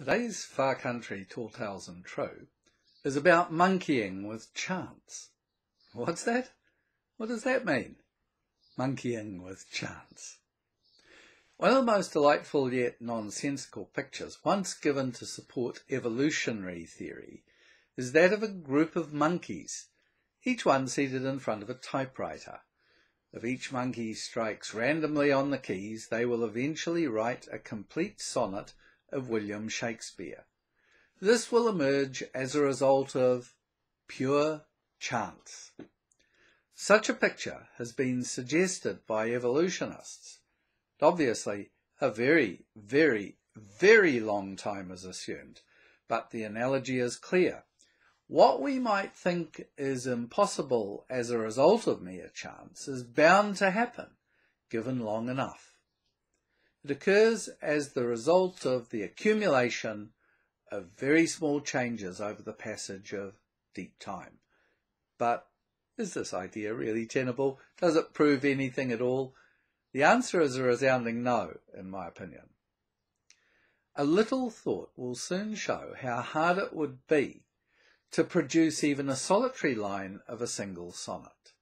Today's Far Country Tall Tales and True is about monkeying with chance. What's that? What does that mean? Monkeying with chance. One of the most delightful yet nonsensical pictures once given to support evolutionary theory is that of a group of monkeys, each one seated in front of a typewriter. If each monkey strikes randomly on the keys, they will eventually write a complete sonnet of William Shakespeare. This will emerge as a result of pure chance. Such a picture has been suggested by evolutionists. Obviously, a very, very, very long time is assumed, but the analogy is clear. What we might think is impossible as a result of mere chance is bound to happen, given long enough. It occurs as the result of the accumulation of very small changes over the passage of deep time. But is this idea really tenable? Does it prove anything at all? The answer is a resounding no, in my opinion. A little thought will soon show how hard it would be to produce even a solitary line of a single sonnet.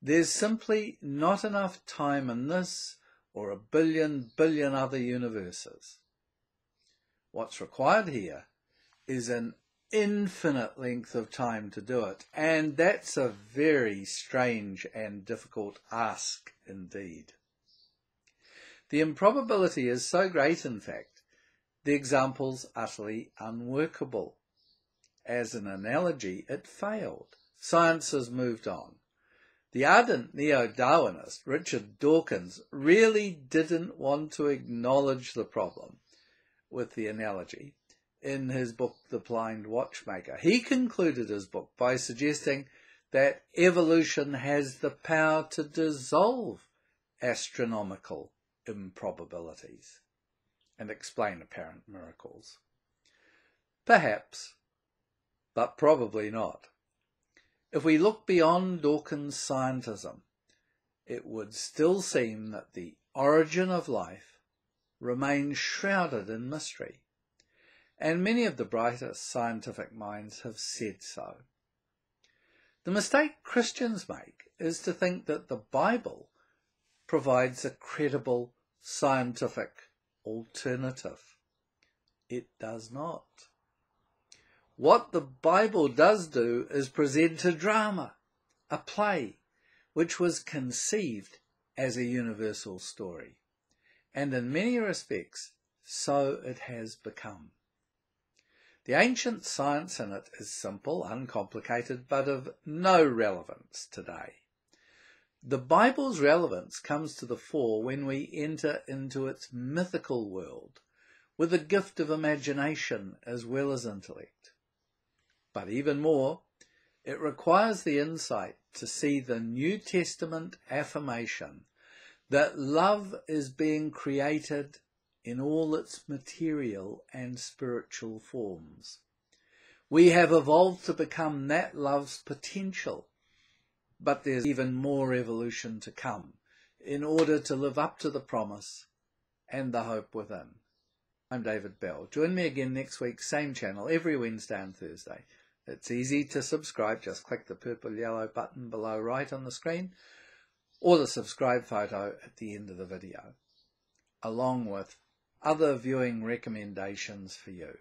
There's simply not enough time in this or a billion billion other universes. What's required here is an infinite length of time to do it, and that's a very strange and difficult ask indeed. The improbability is so great, in fact, the example's utterly unworkable. As an analogy, it failed. Science has moved on. The ardent neo-Darwinist Richard Dawkins really didn't want to acknowledge the problem with the analogy in his book The Blind Watchmaker. He concluded his book by suggesting that evolution has the power to dissolve astronomical improbabilities and explain apparent miracles. Perhaps, but probably not. If we look beyond Dawkins' scientism, it would still seem that the origin of life remains shrouded in mystery, and many of the brightest scientific minds have said so. The mistake Christians make is to think that the Bible provides a credible scientific alternative. It does not. What the Bible does do is present a drama, a play, which was conceived as a universal story. And in many respects, so it has become. The ancient science in it is simple, uncomplicated, but of no relevance today. The Bible's relevance comes to the fore when we enter into its mythical world with a gift of imagination as well as intellect. But even more, it requires the insight to see the New Testament affirmation that love is being created in all its material and spiritual forms. We have evolved to become that love's potential, but there's even more evolution to come in order to live up to the promise and the hope within. I'm David Bell. Join me again next week, same channel, every Wednesday and Thursday. It's easy to subscribe. Just click the purple yellow button below right on the screen or the subscribe photo at the end of the video, along with other viewing recommendations for you.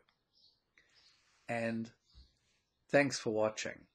And thanks for watching.